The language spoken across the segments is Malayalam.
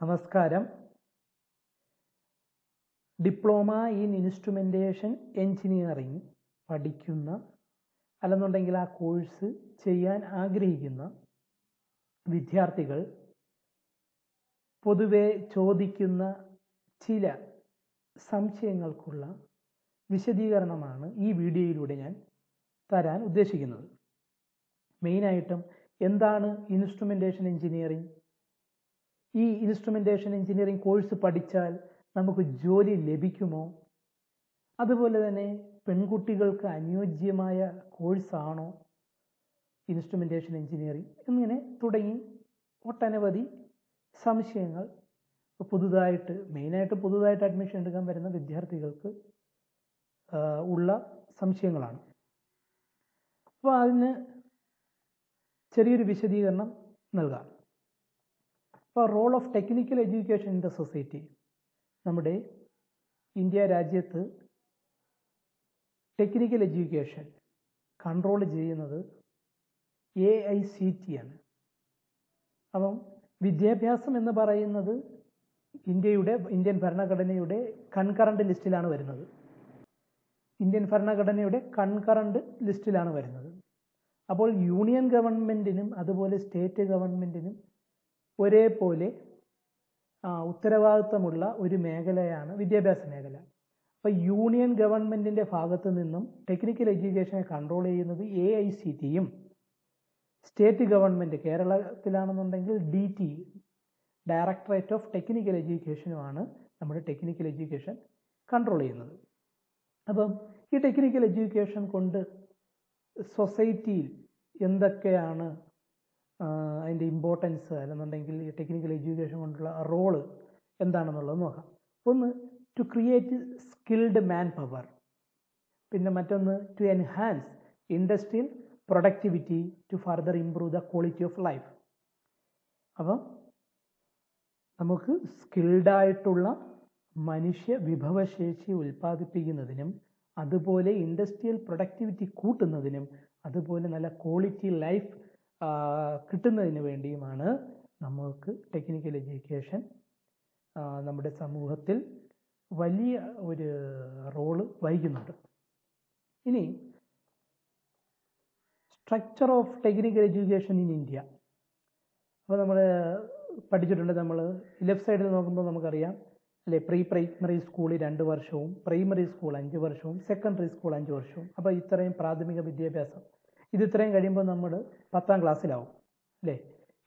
നമസ്കാരം. ഡിപ്ലോമ ഇൻ ഇൻസ്ട്രുമെന്റേഷൻ എഞ്ചിനീയറിംഗ് പഠിക്കുന്ന അല്ലെന്നുണ്ടെങ്കിൽ ആ കോഴ്സ് ചെയ്യാൻ ആഗ്രഹിക്കുന്ന വിദ്യാർത്ഥികൾ പൊതുവെ ചോദിക്കുന്ന ചില സംശയങ്ങൾക്കുള്ള വിശദീകരണമാണ് ഈ വീഡിയോയിലൂടെ ഞാൻ തരാൻ ഉദ്ദേശിക്കുന്നത്. മെയിനായിട്ടും എന്താണ് ഇൻസ്ട്രുമെന്റേഷൻ എഞ്ചിനീയറിംഗ് ഈ ഇൻസ്ട്രുമെന്റേഷൻ എഞ്ചിനീയറിംഗ് കോഴ്സ് പഠിച്ചാൽ നമുക്ക് ജോലി ലഭിക്കുമോ? അതുപോലെ തന്നെ പെൺകുട്ടികൾക്ക് അനുയോജ്യമായ കോഴ്സാണോ ഇൻസ്ട്രുമെന്റേഷൻ എഞ്ചിനീയറിംഗ് എന്നിങ്ങനെ തുടങ്ങി ഒട്ടനവധി സംശയങ്ങൾ. പുതുതായിട്ട് മെയിനായിട്ട് പുതുതായിട്ട് അഡ്മിഷൻ എടുക്കാൻ വരുന്ന വിദ്യാർത്ഥികൾക്ക് ഉള്ള സംശയങ്ങളാണ്. അപ്പോൾ അതിന് ചെറിയൊരു വിശദീകരണം നൽകാം. അപ്പോൾ role of technical education in the society നമ്മുടെ ഇന്ത്യ രാജ്യത്ത് ടെക്നിക്കൽ എഡ്യൂക്കേഷൻ കൺട്രോൾ ചെയ്യുന്നത് എ ഐ സി ടി ആണ്. അപ്പം വിദ്യാഭ്യാസം എന്ന് പറയുന്നത് ഇന്ത്യയുടെ ഇന്ത്യൻ ഭരണഘടനയുടെ കൺകറണ്ട് ലിസ്റ്റിലാണ് വരുന്നത്. ഇന്ത്യൻ ഭരണഘടനയുടെ കൺകറണ്ട് ലിസ്റ്റിലാണ് വരുന്നത്. അപ്പോൾ യൂണിയൻ ഗവൺമെന്റിനും അതുപോലെ സ്റ്റേറ്റ് ഗവൺമെന്റിനും ഒരേപോലെ ഉത്തരവാദിത്തമുള്ള ഒരു മേഖലയാണ് വിദ്യാഭ്യാസ മേഖല. അപ്പോൾ യൂണിയൻ ഗവൺമെന്റിന്റെ ഭാഗത്ത് നിന്നും ടെക്നിക്കൽ എഡ്യൂക്കേഷനെ കൺട്രോൾ ചെയ്യുന്നത് എ ഐ സി ടിയും state government കേരളത്തിലാണെന്നുണ്ടെങ്കിൽ D T directorate of technical എഡ്യൂക്കേഷനുമാണ് നമ്മുടെ ടെക്നിക്കൽ എഡ്യൂക്കേഷൻ കൺട്രോൾ ചെയ്യുന്നത്. അപ്പം ഈ ടെക്നിക്കൽ എഡ്യൂക്കേഷൻ കൊണ്ട് സൊസൈറ്റിയിൽ എന്തൊക്കെയാണ് അതിന്റെ ഇമ്പോർട്ടൻസ് അല്ലെന്നുണ്ടെങ്കിൽ ടെക്നിക്കൽ എഡ്യൂക്കേഷൻ കൊണ്ടുള്ള റോൾ എന്താണെന്നുള്ളത് നോക്കാം. ഒന്ന് to create skilled man power പിന്നെ മറ്റൊന്ന് to enhance industrial productivity to further improve the quality of life അപ്പം നമുക്ക് സ്കിൽഡായിട്ടുള്ള മനുഷ്യ വിഭവശേഷി ഉൽപ്പാദിപ്പിക്കുന്നതിനും അതുപോലെ ഇൻഡസ്ട്രിയൽ പ്രൊഡക്ടിവിറ്റി കൂട്ടുന്നതിനും അതുപോലെ നല്ല ക്വാളിറ്റി ലൈഫ് കിട്ടുന്നതിന് വേണ്ടിയുമാണ് നമുക്ക് ടെക്നിക്കൽ എഡ്യൂക്കേഷൻ നമ്മുടെ സമൂഹത്തിൽ വലിയ ഒരു റോൾ വഹിക്കുന്നുണ്ട്. ഇനി structure of technical education in India അപ്പോൾ നമ്മൾ പഠിച്ചിട്ടുണ്ട് നമ്മൾ ലെഫ്റ്റ് സൈഡിൽ നോക്കുമ്പോൾ നമുക്കറിയാം. അല്ലെ പ്രീ പ്രൈമറി സ്കൂൾ രണ്ട് വർഷവും പ്രൈമറി സ്കൂൾ അഞ്ച് വർഷവും സെക്കൻഡറി സ്കൂൾ അഞ്ച് വർഷവും. അപ്പോൾ ഇത്രയും പ്രാഥമിക വിദ്യാഭ്യാസം. ഇത് ഇത്രയും കഴിയുമ്പോൾ നമ്മൾ പത്താം ക്ലാസ്സിലാവും അല്ലേ?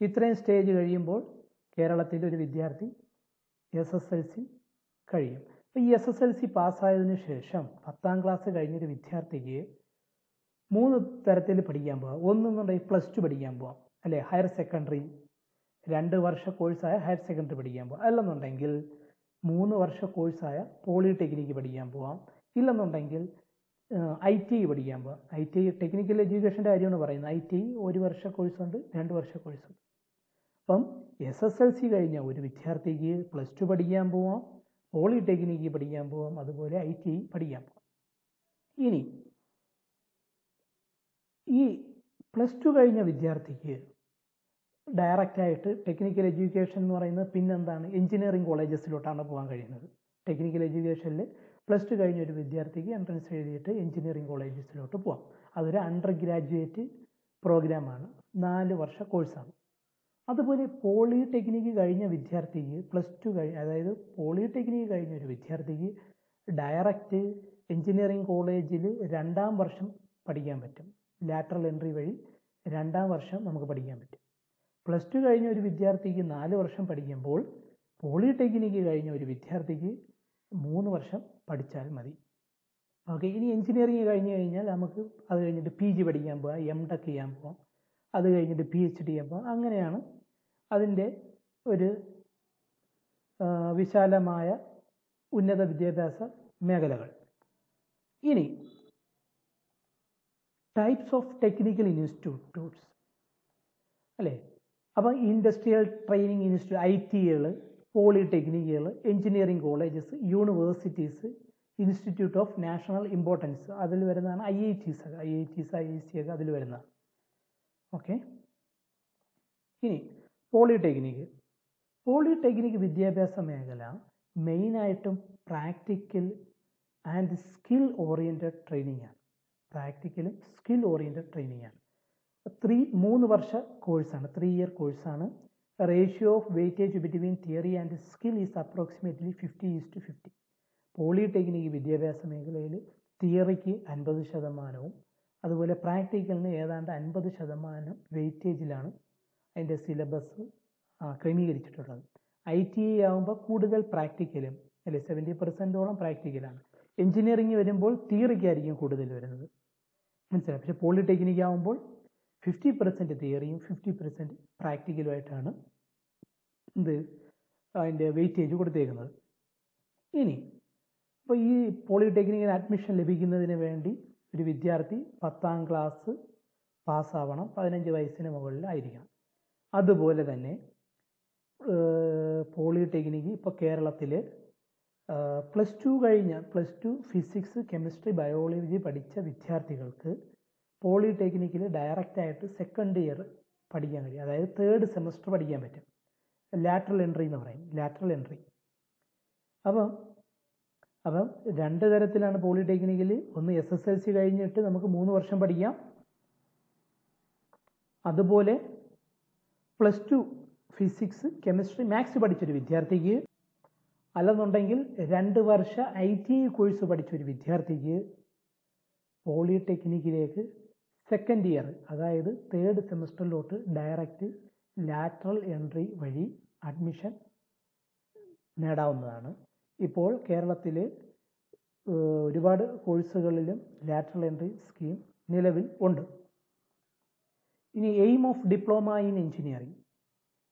ഇത്രയും സ്റ്റേജ് കഴിയുമ്പോൾ കേരളത്തിന്റെ ഒരു വിദ്യാർത്ഥി എസ് എസ് എൽ സി കഴിയും. അപ്പോൾ ഈ എസ് എസ് എൽ സി പാസ്സായതിനു ശേഷം പത്താം ക്ലാസ് കഴിഞ്ഞൊരു വിദ്യാർത്ഥിക്ക് മൂന്ന് തരത്തിൽ പഠിക്കാൻ പോകാം ഒന്നെന്നുണ്ടെങ്കിൽ പ്ലസ് ടു പഠിക്കാൻ പോകാം അല്ലേ? ഹയർ സെക്കൻഡറി രണ്ട് വർഷ കോഴ്സായ ഹയർ സെക്കൻഡറി പഠിക്കാൻ പോകാം അല്ലെന്നുണ്ടെങ്കിൽ മൂന്ന് വർഷ കോഴ്സായ പോളിടെക്നിക്ക് പഠിക്കാൻ പോകാം ഇല്ലെന്നുണ്ടെങ്കിൽ ഐ ടി ഐ പഠിക്കാൻ പോകാം ഐ ടി ടെക്നിക്കൽ എഡ്യൂക്കേഷന്റെ കാര്യമാണ് പറയുന്നത്. ഐ ടി ഒരു വർഷ കോഴ്സുണ്ട് രണ്ട് വർഷ കോഴ്സുണ്ട് അപ്പം എസ് എസ് എൽ സി കഴിഞ്ഞ ഒരു വിദ്യാർത്ഥിക്ക് പ്ലസ് ടു പഠിക്കാൻ പോവാം പോളിടെക്നിക്ക് പഠിക്കാൻ പോവാം അതുപോലെ ഐ ടി പഠിക്കാൻ പോവാം. ഇനി ഈ പ്ലസ് ടു കഴിഞ്ഞ വിദ്യാർത്ഥിക്ക് ഡയറക്റ്റായിട്ട് ടെക്നിക്കൽ എഡ്യൂക്കേഷൻ എന്ന് പറയുന്നത് പിന്നെന്താണ്? എഞ്ചിനീയറിംഗ് കോളേജസിലോട്ടാണ് പോകാൻ കഴിയുന്നത്. ടെക്നിക്കൽ എഡ്യൂക്കേഷനിൽ പ്ലസ് ടു കഴിഞ്ഞ ഒരു വിദ്യാർത്ഥിക്ക് എൻട്രൻസ് എഴുതിയിട്ട് എഞ്ചിനീയറിംഗ് കോളേജസിലോട്ട് പോകാം അതൊരു അണ്ടർ ഗ്രാജുവേറ്റ് പ്രോഗ്രാമാണ്. നാല് വർഷ കോഴ്സാണ്. അതുപോലെ പോളിടെക്നിക്ക് കഴിഞ്ഞ വിദ്യാർത്ഥിക്ക് പ്ലസ് ടു കഴിഞ്ഞ അതായത് പോളിടെക്നിക്ക് കഴിഞ്ഞ ഒരു വിദ്യാർത്ഥിക്ക് ഡയറക്റ്റ് എഞ്ചിനീയറിംഗ് കോളേജിൽ രണ്ടാം വർഷം പഠിക്കാൻ പറ്റും. ലാറ്ററൽ എൻട്രി വഴി രണ്ടാം വർഷം നമുക്ക് പഠിക്കാൻ പറ്റും. പ്ലസ് ടു കഴിഞ്ഞ ഒരു വിദ്യാർത്ഥിക്ക് നാല് വർഷം പഠിക്കുമ്പോൾ പോളിടെക്നിക്ക് കഴിഞ്ഞ ഒരു വിദ്യാർത്ഥിക്ക് മൂന്ന് വർഷം പഠിച്ചാൽ മതി. ഓക്കെ ഇനി എഞ്ചിനീയറിംഗ് കഴിഞ്ഞ് കഴിഞ്ഞാൽ നമുക്ക് അത് കഴിഞ്ഞിട്ട് പി ജി പഠിക്കാൻ പോകാം എം ടെക് ചെയ്യാൻ പോകാം അത് കഴിഞ്ഞിട്ട് പി എച്ച് ഡി ചെയ്യാൻ പോകാം അങ്ങനെയാണ് അതിന്റെ ഒരു വിശാലമായ ഉന്നത വിദ്യാഭ്യാസ മേഖലകൾ. ഇനി ടൈപ്സ് ഓഫ് ടെക്നിക്കൽ ഇൻസ്റ്റിറ്റ്യൂട്ട്സ് അല്ലേ? അപ്പോൾ ഇൻഡസ്ട്രിയൽ ട്രെയിനിങ് ഇൻസ്റ്റിറ്റ്യൂട്ട് ഐ ടികൾ പോളിടെക്നിക്കുകൾ engineering colleges universities institute of national importance അതിൽ വരുന്നതാണ് I I Ts I I Ts I I C ഒക്കെ അതിൽ വരുന്നതാണ്. ഓക്കെ ഇനി പോളിടെക്നിക്ക് പോളിടെക്നിക് വിദ്യാഭ്യാസ മേഖല മെയിനായിട്ടും practical and skill oriented training ആണ്. പ്രാക്ടിക്കലും സ്കിൽ ഓറിയന്റഡ് ട്രെയിനിങ് ആണ്. ത്രീ മൂന്ന് വർഷ കോഴ്സാണ് ത്രീ ഇയർ കോഴ്സാണ് ratio of weightage between theory and skill is approximately fifty is to fifty polytechnic വിദ്യാഭ്യാസ മേഖലയിൽ തിയറിക്ക് അൻപത് ശതമാനവും അതുപോലെ പ്രാക്ടിക്കലിന് ഏതാണ്ട് അൻപത് ശതമാനം വെയിറ്റേജിലാണ് അതിന്റെ സിലബസ് ക്രമീകരിച്ചിട്ടുള്ളത്. ഐ ടി ഐ ആകുമ്പോൾ കൂടുതൽ പ്രാക്ടിക്കലും അല്ലെ സെവന്റി പെർസെന്റോളം പ്രാക്ടിക്കലാണ് എഞ്ചിനീയറിംഗ് വരുമ്പോൾ തിയറിക്കായിരിക്കും കൂടുതൽ വരുന്നത്. മനസ്സിലായി? പക്ഷേ പോളിടെക്നിക് ആകുമ്പോൾ ഫിഫ്റ്റി പെർസെന്റ് തിയറിയും ഫിഫ്റ്റി പെർസെന്റ് പ്രാക്ടിക്കലുമായിട്ടാണ് ഇത് അതിന്റെ വെയിറ്റേജ് കൊടുത്തേക്കുന്നത്. ഇനി അപ്പോൾ ഈ പോളിടെക്നിക്കിന് അഡ്മിഷൻ ലഭിക്കുന്നതിന് വേണ്ടി ഒരു വിദ്യാർത്ഥി പത്താം ക്ലാസ് പാസ്സാവണം പതിനഞ്ച് വയസ്സിന് മുകളിലായിരിക്കണം. അതുപോലെ തന്നെ പോളിടെക്നിക്ക് ഇപ്പോൾ കേരളത്തിൽ പ്ലസ് ടു കഴിഞ്ഞ plus two physics chemistry biology പഠിച്ച വിദ്യാർത്ഥികൾക്ക് പോളിടെക്നിക്കിൽ ഡയറക്റ്റായിട്ട് സെക്കൻഡ് ഇയർ പഠിക്കാൻ കഴിയും. അതായത് തേർഡ് സെമസ്റ്റർ പഠിക്കാൻ പറ്റും. ലാറ്ററൽ എൻട്രി എന്ന് പറയും. ലാറ്ററൽ എൻട്രി അപ്പം അപ്പം രണ്ട് തരത്തിലാണ് പോളിടെക്നിക്കിൽ ഒന്ന് എസ് എസ് എൽ സി കഴിഞ്ഞിട്ട് നമുക്ക് മൂന്ന് വർഷം പഠിക്കാം. അതുപോലെ plus two physics chemistry maths പഠിച്ചൊരു വിദ്യാർത്ഥിക്ക്. അല്ലെന്നുണ്ടെങ്കിൽ രണ്ട് വർഷ ഐ ടി കോഴ്സ് പഠിച്ചൊരു വിദ്യാർത്ഥിക്ക് പോളിടെക്നിക്കിലേക്ക് സെക്കൻഡ് ഇയർ അതായത് തേർഡ് സെമസ്റ്ററിലോട്ട് ഡയറക്റ്റ് ലാറ്ററൽ എൻട്രി വഴി അഡ്മിഷൻ നേടാവുന്നതാണ്. ഇപ്പോൾ കേരളത്തിലെ ഒരുപാട് കോഴ്സുകളിലും ലാറ്ററൽ എൻട്രി സ്കീം നിലവിൽ ഉണ്ട്. ഇനി aim of diploma in engineering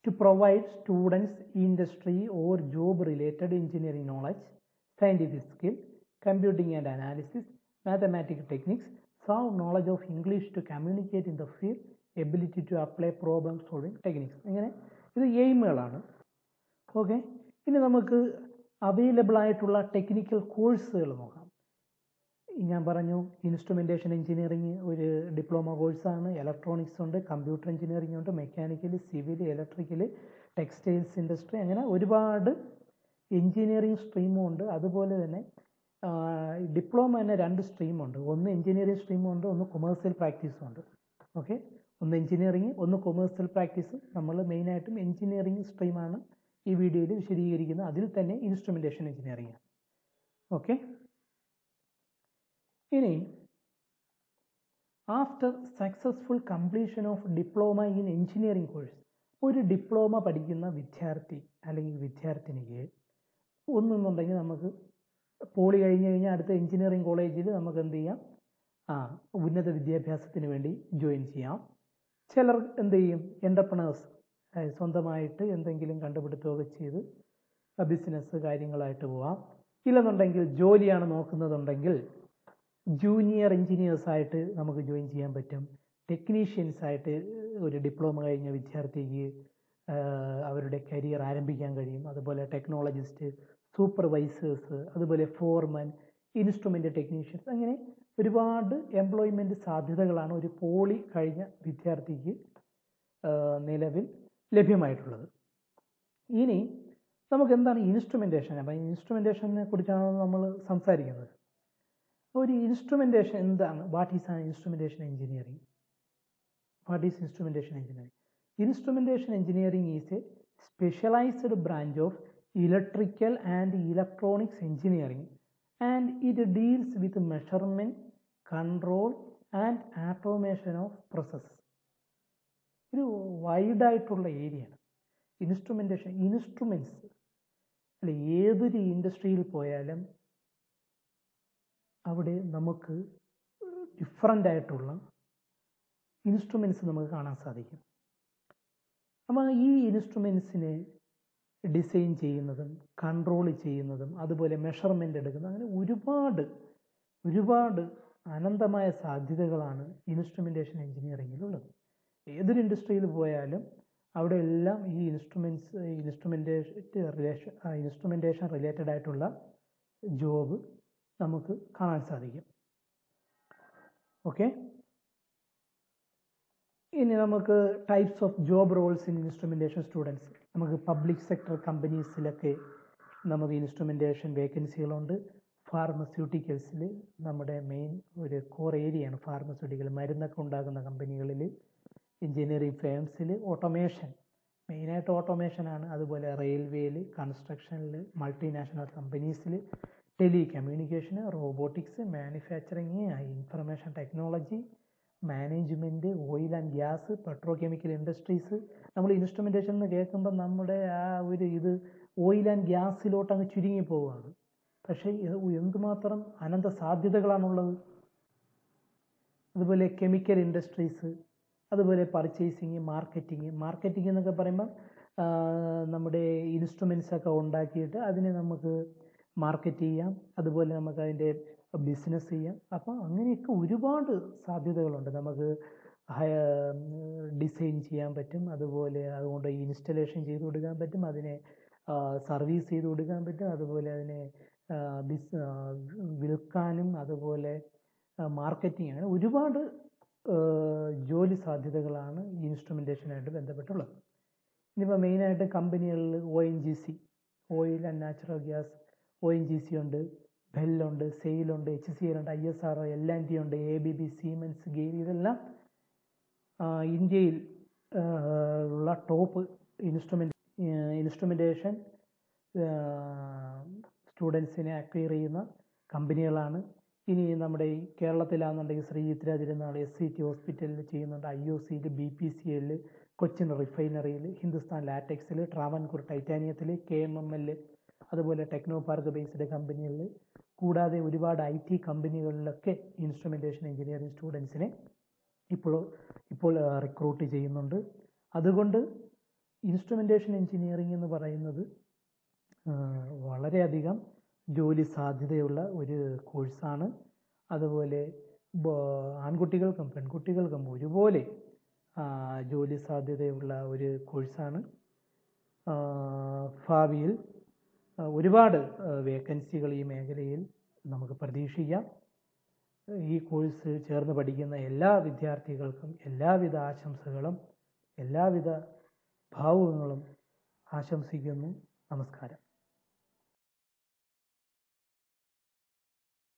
to provide students industry or job related engineering knowledge scientific skill computing and analysis mathematic techniques sound knowledge of English to communicate in the field, ability to apply problem solving techniques. ഇങ്ങനെ. ഇത് എയിമുകളാണ് ഓക്കെ ഇനി നമുക്ക് അവൈലബിൾ ആയിട്ടുള്ള ടെക്നിക്കൽ കോഴ്സുകൾ നോക്കാം. ഞാൻ പറഞ്ഞു ഇൻസ്ട്രുമെന്റേഷൻ എഞ്ചിനീയറിംഗ് ഒരു ഡിപ്ലോമ കോഴ്സാണ് ഇലക്ട്രോണിക്സ് ഉണ്ട് കമ്പ്യൂട്ടർ എഞ്ചിനീയറിംഗ് ഉണ്ട് mechanical civil electrical textiles industry അങ്ങനെ ഒരുപാട് എഞ്ചിനീയറിംഗ് സ്ട്രീമും ഉണ്ട്. അതുപോലെ തന്നെ ഡിപ്ലോമ തന്നെ രണ്ട് സ്ട്രീമുണ്ട് ഒന്ന് എഞ്ചിനീയറിംഗ് സ്ട്രീമും ഉണ്ട് ഒന്ന് കൊമേഴ്സ്യൽ പ്രാക്ടീസും ഉണ്ട്. ഓക്കെ? ഒന്ന് എഞ്ചിനീയറിംഗ് ഒന്ന് കൊമേഴ്സ്യൽ പ്രാക്ടീസ് നമ്മൾ മെയിനായിട്ടും എഞ്ചിനീയറിംഗ് സ്ട്രീമാണ് ഈ വീഡിയോയിൽ വിശദീകരിക്കുന്നത്. അതിൽ തന്നെ ഇൻസ്ട്രുമെന്റേഷൻ എഞ്ചിനീയറിംഗ് ഓക്കെ? ഇനി after successful completion of diploma in engineering course ഒരു ഡിപ്ലോമ പഠിക്കുന്ന വിദ്യാർത്ഥി അല്ലെങ്കിൽ വിദ്യാർത്ഥിനിക്ക് ഒന്നെന്നുണ്ടെങ്കിൽ നമുക്ക് പോളി കഴിഞ്ഞ് കഴിഞ്ഞാൽ അടുത്ത എഞ്ചിനീയറിംഗ് കോളേജിൽ നമുക്ക് എന്ത് ചെയ്യാം? ആ ഉന്നത വിദ്യാഭ്യാസത്തിന് വേണ്ടി ജോയിൻ ചെയ്യാം. ചിലർ എന്ത് ചെയ്യും? എന്റർപ്രണേഴ്സ് സ്വന്തമായിട്ട് എന്തെങ്കിലും കണ്ടുപിടുത്തമൊക്കെ ചെയ്ത് ബിസിനസ് കാര്യങ്ങളായിട്ട് പോവാം. ഇല്ലെന്നുണ്ടെങ്കിൽ ജോലിയാണ് നോക്കുന്നതുണ്ടെങ്കിൽ ജൂനിയർ എഞ്ചിനീയേഴ്സ് ആയിട്ട് നമുക്ക് ജോയിൻ ചെയ്യാൻ പറ്റും. ടെക്നീഷ്യൻസ് ആയിട്ട് ഒരു ഡിപ്ലോമ കഴിഞ്ഞ വിദ്യാർത്ഥിക്ക് അവരുടെ കരിയർ ആരംഭിക്കാൻ കഴിയും. അതുപോലെ ടെക്നോളജിസ്റ്റ് സൂപ്പർവൈസേഴ്സ് അതുപോലെ ഫോർമൻ ഇൻസ്ട്രുമെന്റ് ടെക്നീഷ്യൻസ് അങ്ങനെ ഒരുപാട് എംപ്ലോയ്മെന്റ് സാധ്യതകളാണ് ഒരു പോളി കഴിഞ്ഞ വിദ്യാർത്ഥിക്ക് നിലവിൽ ലഭ്യമായിട്ടുള്ളത്. ഇനി നമുക്ക് എന്താണ് ഇൻസ്ട്രുമെന്റേഷൻ അപ്പം ഇൻസ്ട്രുമെന്റേഷനെ കുറിച്ചാണ് നമ്മൾ സംസാരിക്കുന്നത്. ഒരു ഇൻസ്ട്രുമെന്റേഷൻ എന്താണ്? What is an instrumentation engineering what is instrumentation engineering instrumentation engineering is a specialized branch of electrical and electronics engineering and it deals with measurement control and automation of process ഒരു വൈഡായിട്ടുള്ള ഏരിയയാണ് ഇൻസ്ട്രുമെന്റേഷൻ ഇൻസ്ട്രുമെന്റ്സ് അല്ലെ ഏതൊരു ഇൻഡസ്ട്രിയിൽ പോയാലും അവിടെ നമുക്ക് ഡിഫറന്റ് ആയിട്ടുള്ള ഇൻസ്ട്രുമെന്റ്സ് നമുക്ക് കാണാൻ സാധിക്കും. അപ്പോൾ ഈ ഇൻസ്ട്രുമെൻസിനെ ഡിസൈൻ ചെയ്യുന്നതും കൺട്രോൾ ചെയ്യുന്നതും അതുപോലെ മെഷർമെന്റ് എടുക്കുന്നതും അങ്ങനെ ഒരുപാട് ഒരുപാട് അനന്തമായ സാധ്യതകളാണ് ഇൻസ്ട്രുമെന്റേഷൻ എഞ്ചിനീയറിങ്ങിലുള്ളത് ഏതൊരു ഇൻഡസ്ട്രിയിൽ പോയാലും അവിടെ എല്ലാം ഈ instruments instrumentation relation instrumentation related ആയിട്ടുള്ള ജോബ് നമുക്ക് കാണാൻ സാധിക്കും. ഓക്കെ ഇനി നമുക്ക് types of job roles in instrumentation students നമുക്ക് പബ്ലിക് സെക്ടർ കമ്പനീസിലൊക്കെ നമുക്ക് ഇൻസ്ട്രുമെന്റേഷൻ വേക്കൻസികളുണ്ട് ഫാർമസ്യൂട്ടിക്കൽസിൽ നമ്മുടെ മെയിൻ ഒരു കോർ ഏരിയയാണ് ഫാർമസ്യൂട്ടിക്കൽ മരുന്നൊക്കെ ഉണ്ടാക്കുന്ന കമ്പനികളിൽ എഞ്ചിനീയറിംഗ് ഫേംസിൽ ഓട്ടോമേഷൻ മെയിനായിട്ട് ഓട്ടോമേഷനാണ് അതുപോലെ റെയിൽവേയിൽ കൺസ്ട്രക്ഷനിൽ മൾട്ടിനാഷണൽ കമ്പനീസിൽ ടെലി കമ്മ്യൂണിക്കേഷന് robotics manufacturing information technology management oil and gas petrochemical industries നമ്മൾ ഇൻസ്ട്രുമെന്റേഷൻ എന്ന് കേൾക്കുമ്പോൾ നമ്മുടെ ആ ഒരു ഇത് ഓയിൽ ആൻഡ് ഗ്യാസിലോട്ട് അങ്ങ് ചുരുങ്ങി പോവുകയാണ് പക്ഷേ എന്തുമാത്രം അനന്ത സാധ്യതകളാണുള്ളത്? അതുപോലെ കെമിക്കൽ ഇൻഡസ്ട്രീസ് അതുപോലെ പർച്ചേസിങ് മാർക്കറ്റിങ് മാർക്കറ്റിംഗ് എന്നൊക്കെ പറയുമ്പോൾ നമ്മുടെ ഇൻസ്ട്രുമെൻസ് ഒക്കെ ഉണ്ടാക്കിയിട്ട് അതിനെ നമുക്ക് മാർക്കറ്റ് ചെയ്യാം. അതുപോലെ നമുക്ക് അതിന്റെ ബിസിനസ് ചെയ്യാം. അപ്പോൾ അങ്ങനെയൊക്കെ ഒരുപാട് സാധ്യതകളുണ്ട്. നമുക്ക് ഡിസൈൻ ചെയ്യാൻ പറ്റും. അതുപോലെ അതുകൊണ്ട് ഇൻസ്റ്റലേഷൻ ചെയ്ത് കൊടുക്കാൻ പറ്റും. അതിനെ സർവീസ് ചെയ്ത് കൊടുക്കാൻ പറ്റും. അതുപോലെ അതിനെ ബിസ് വിൽക്കാനും അതുപോലെ മാർക്കറ്റിംഗ് അങ്ങനെ ഒരുപാട് ജോലി സാധ്യതകളാണ് ഇൻസ്ട്രുമെന്റേഷനായിട്ട് ബന്ധപ്പെട്ടുള്ളത്. ഇനിയിപ്പോൾ മെയിനായിട്ട് കമ്പനികളിൽ O N G C oil and natural gas O N G C ഉണ്ട്. ബെല്ലുണ്ട് സെയിലുണ്ട് എച്ച് സി എൽ ഉണ്ട് I S R L and T ഉണ്ട് A B B Siemens GAIL ഇതെല്ലാം ഇന്ത്യയിൽ ഉള്ള ടോപ്പ് ഇൻസ്ട്രുമെന്റ് ഇൻസ്ട്രുമെന്റേഷൻ സ്റ്റുഡൻസിനെ അക്വയർ ചെയ്യുന്ന കമ്പനികളാണ്. ഇനി നമ്മുടെ ഈ കേരളത്തിലാണെന്നുണ്ടെങ്കിൽ Sree Chitra S C T ഹോസ്പിറ്റലിൽ ചെയ്യുന്നുണ്ട് ഐ ഒ സിയിൽ ബി പി സി എല്ലിൽ കൊച്ചിൻ റിഫൈനറിയിൽ ഹിന്ദുസ്ഥാൻ ലാറ്റക്സിൽ ട്രാവൻകൂർ ടൈറ്റാനിയത്തിൽ കെ എം എം എൽ അതുപോലെ ടെക്നോ പാർക്ക് ബേസ്ഡ് കമ്പനികളിൽ കൂടാതെ ഒരുപാട് ഐ ടി കമ്പനികളിലൊക്കെ ഇൻസ്ട്രുമെന്റേഷൻ എഞ്ചിനീയറിംഗ് സ്റ്റുഡൻസിനെ ഇപ്പോൾ ഇപ്പോൾ റിക്രൂട്ട് ചെയ്യുന്നുണ്ട്. അതുകൊണ്ട് ഇൻസ്ട്രുമെന്റേഷൻ എഞ്ചിനീയറിംഗ് എന്ന് പറയുന്നത് വളരെയധികം ജോലി സാധ്യതയുള്ള ഒരു കോഴ്സാണ്. അതുപോലെ ആൺകുട്ടികൾക്കും പെൺകുട്ടികൾക്കും ഒരുപോലെ ജോലി സാധ്യതയുള്ള ഒരു കോഴ്സാണ്. ഭാവിയിൽ ഒരുപാട് വേക്കൻസികൾ ഈ മേഖലയിൽ നമുക്ക് പ്രതീക്ഷിക്കാം. ഈ കോഴ്സ് ചേർന്ന് പഠിക്കുന്ന എല്ലാ വിദ്യാർത്ഥികൾക്കും എല്ലാവിധ ആശംസകളും എല്ലാവിധ ഭാവുകങ്ങളും ആശംസിക്കുന്നു. നമസ്കാരം.